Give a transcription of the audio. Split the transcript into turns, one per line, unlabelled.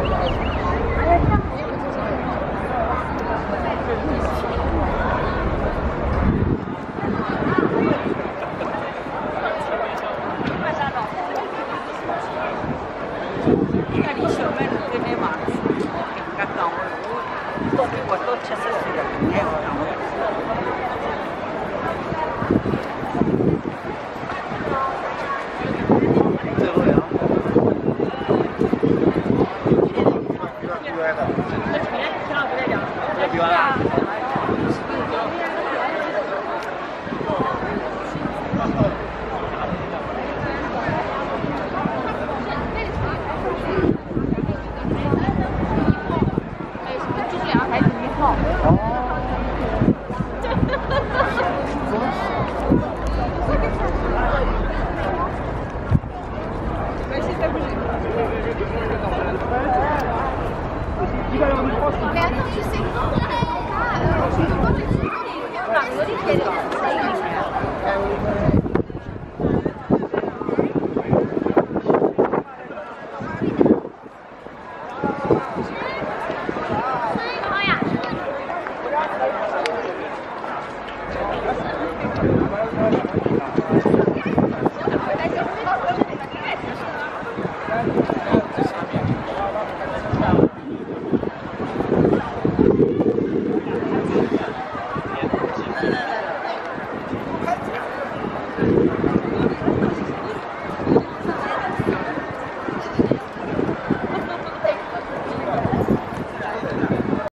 快下楼！看你小妹特别忙，人家讲我，我冬天活到七十岁了，你还讲我？ 기다려가지고 버스. 내가 좀 주세요.